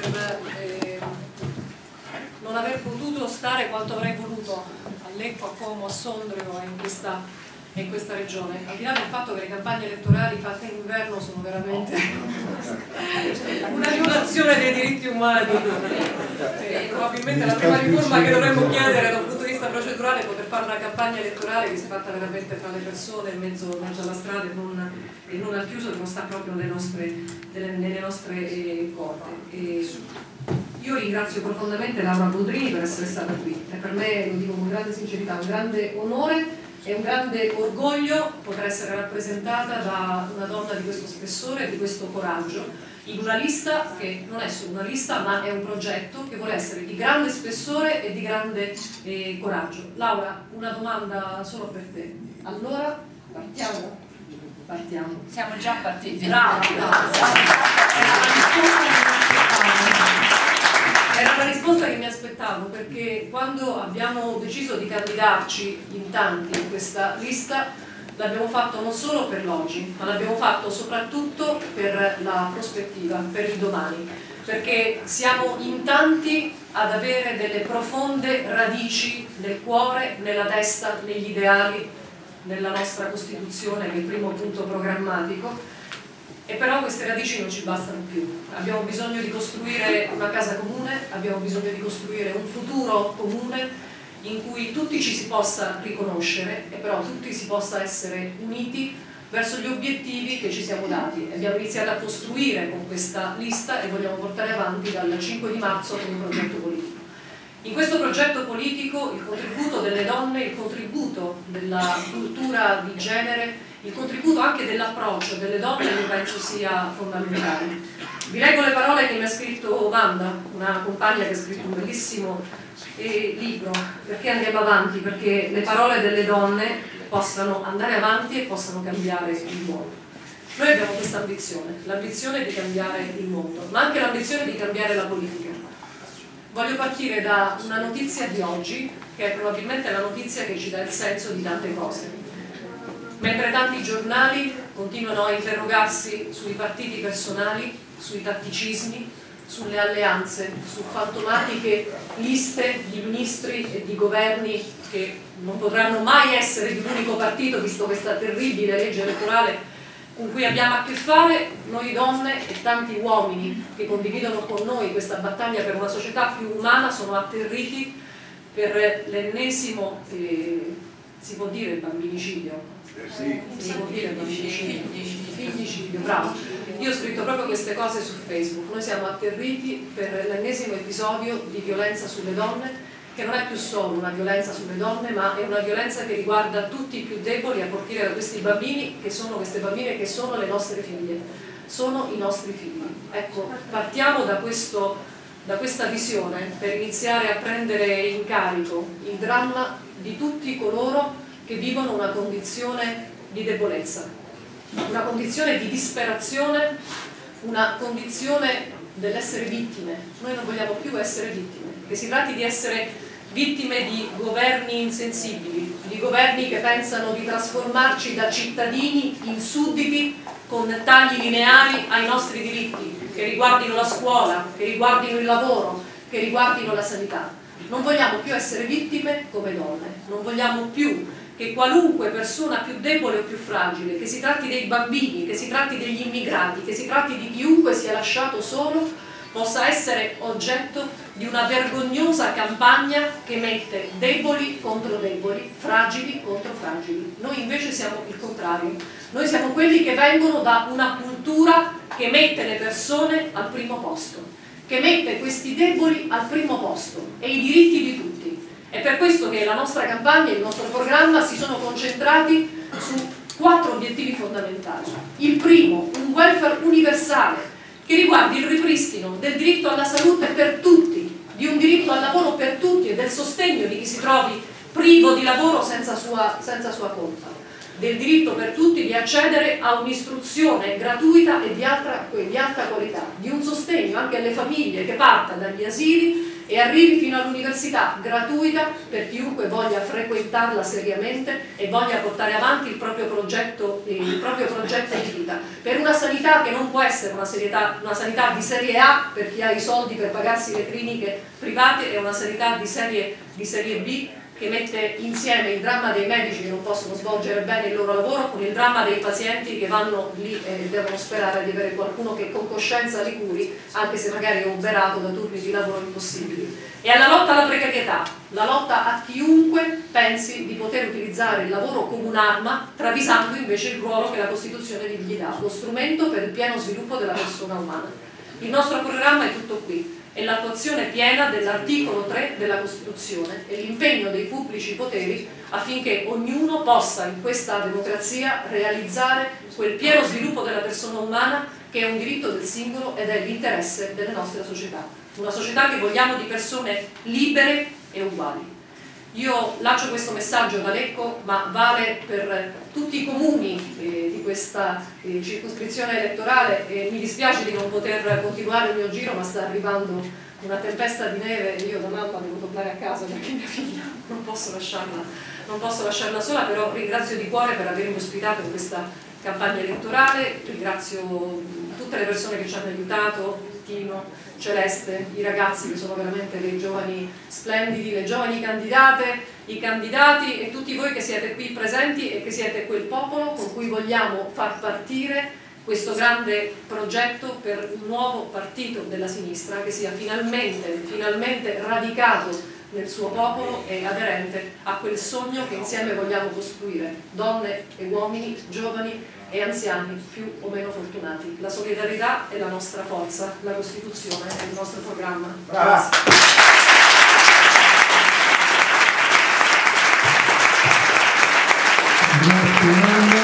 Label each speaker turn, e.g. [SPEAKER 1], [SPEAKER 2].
[SPEAKER 1] per eh, non aver potuto stare quanto avrei voluto a Lecco, a Como, a Sondrio e in questa, in questa regione, al di là del fatto che le campagne elettorali fatte in inverno sono veramente una violazione dei diritti umani. E probabilmente la prima riforma che dovremmo chiedere da procedurale è poter fare una campagna elettorale che si fatta veramente tra le persone in mezzo, mezzo alla strada e non, e non, al chiuso che non sta proprio nelle nostre, nelle nostre eh, corde. E io ringrazio profondamente Laura Boldrini per essere stata qui e per me, lo dico con grande sincerità, un grande onore e un grande orgoglio poter essere rappresentata da una donna di questo spessore e di questo coraggio in una lista che non è solo una lista ma è un progetto che vuole essere di grande spessore e di grande eh, coraggio. Laura, una domanda solo per te. Allora, partiamo? Partiamo.
[SPEAKER 2] Siamo già partiti.
[SPEAKER 1] Brava, brava. Era la risposta che mi aspettavo perché quando abbiamo deciso di candidarci in tanti in questa lista l'abbiamo fatto non solo per l'oggi, ma l'abbiamo fatto soprattutto per la prospettiva, per il domani, perché siamo in tanti ad avere delle profonde radici nel cuore, nella testa, negli ideali, nella nostra Costituzione, il primo punto programmatico, e però queste radici non ci bastano più. Abbiamo bisogno di costruire una casa comune, abbiamo bisogno di costruire un futuro comune in cui tutti ci si possa riconoscere e però tutti si possa essere uniti verso gli obiettivi che ci siamo dati. Abbiamo iniziato a costruire con questa lista e vogliamo portare avanti dal 5 di marzo con un progetto politico. In questo progetto politico il contributo delle donne, il contributo della cultura di genere, il contributo anche dell'approccio delle donne io penso sia fondamentale. Vi leggo le parole che mi ha scritto Wanda, una compagna che ha scritto un bellissimo eh, libro, perché andiamo avanti, perché le parole delle donne possano andare avanti e possano cambiare il mondo. Noi abbiamo questa ambizione, l'ambizione di cambiare il mondo, ma anche l'ambizione di cambiare la politica. Voglio partire da una notizia di oggi, che è probabilmente la notizia che ci dà il senso di tante cose. Mentre tanti giornali continuano a interrogarsi sui partiti personali, sui tatticismi, sulle alleanze, su fantomatiche liste di ministri e di governi che non potranno mai essere di un unico partito, visto questa terribile legge elettorale con cui abbiamo a che fare, noi donne e tanti uomini che condividono con noi questa battaglia per una società più umana sono atterriti per l'ennesimo, eh, si può dire bambinicidio?
[SPEAKER 3] Sì.
[SPEAKER 1] Si può dire bambinicidio? Figlicidio, bravo io ho scritto proprio queste cose su Facebook, noi siamo atterriti per l'ennesimo episodio di violenza sulle donne, che non è più solo una violenza sulle donne, ma è una violenza che riguarda tutti i più deboli a partire da questi bambini, che sono queste bambine che sono le nostre figlie, sono i nostri figli. Ecco, partiamo da, questo, da questa visione per iniziare a prendere in carico il dramma di tutti coloro che vivono una condizione di debolezza, una condizione di disperazione, una condizione dell'essere vittime. Noi non vogliamo più essere vittime, che si tratti di essere vittime di governi insensibili, di governi che pensano di trasformarci da cittadini in sudditi con tagli lineari ai nostri diritti, che riguardino la scuola, che riguardino il lavoro, che riguardino la sanità. Non vogliamo più essere vittime come donne, non vogliamo più che qualunque persona più debole o più fragile, che si tratti dei bambini, che si tratti degli immigrati, che si tratti di chiunque sia lasciato solo, possa essere oggetto di una vergognosa campagna che mette deboli contro deboli, fragili contro fragili. Noi invece siamo il contrario. Noi siamo quelli che vengono da una cultura che mette le persone al primo posto, che mette questi deboli al primo posto e i diritti di tutti è per questo che la nostra campagna e il nostro programma si sono concentrati su quattro obiettivi fondamentali. Il primo, un welfare universale che riguardi il ripristino del diritto alla salute per tutti, di un diritto al lavoro per tutti e del sostegno di chi si trovi privo di lavoro senza sua, senza sua colpa, del diritto per tutti di accedere a un'istruzione gratuita e di alta, di alta qualità, di un sostegno anche alle famiglie che parta dagli asili e arrivi fino all'università gratuita per chiunque voglia frequentarla seriamente e voglia portare avanti il proprio progetto, il proprio progetto di vita. Per una sanità che non può essere una, serietà, una sanità di serie A per chi ha i soldi per pagarsi le cliniche private e una sanità di serie, di serie B che mette insieme il dramma dei medici che non possono svolgere bene il loro lavoro con il dramma dei pazienti che vanno lì e devono sperare di avere qualcuno che con coscienza li curi, anche se magari è oberato da turni di lavoro impossibili. E alla lotta alla precarietà, la lotta a chiunque pensi di poter utilizzare il lavoro come un'arma, travisando invece il ruolo che la Costituzione gli dà, lo strumento per il pieno sviluppo della persona umana. Il nostro programma è tutto qui e l'attuazione piena dell'articolo 3 della Costituzione e l'impegno dei pubblici poteri affinché ognuno possa in questa democrazia realizzare quel pieno sviluppo della persona umana che è un diritto del singolo ed è l'interesse delle nostre società. Una società che vogliamo di persone libere e uguali. Io lancio questo messaggio da Lecco, ma vale per tutti i comuni eh, di questa eh, circoscrizione elettorale e mi dispiace di non poter continuare il mio giro, ma sta arrivando una tempesta di neve e io da mamma devo tornare a casa perché mia figlia non posso lasciarla, non posso lasciarla sola, però ringrazio di cuore per avermi ospitato in questa campagna elettorale, ringrazio tutte le persone che ci hanno aiutato, Tino, Celeste, i ragazzi che sono veramente dei giovani splendidi, le giovani candidate, i candidati e tutti voi che siete qui presenti e che siete quel popolo con cui vogliamo far partire questo grande progetto per un nuovo partito della sinistra che sia finalmente, finalmente radicato nel suo popolo e aderente a quel sogno che insieme vogliamo costruire, donne e uomini, giovani e anziani più o meno fortunati. La solidarietà è la nostra forza, la Costituzione è il nostro programma.
[SPEAKER 2] Brava. Grazie.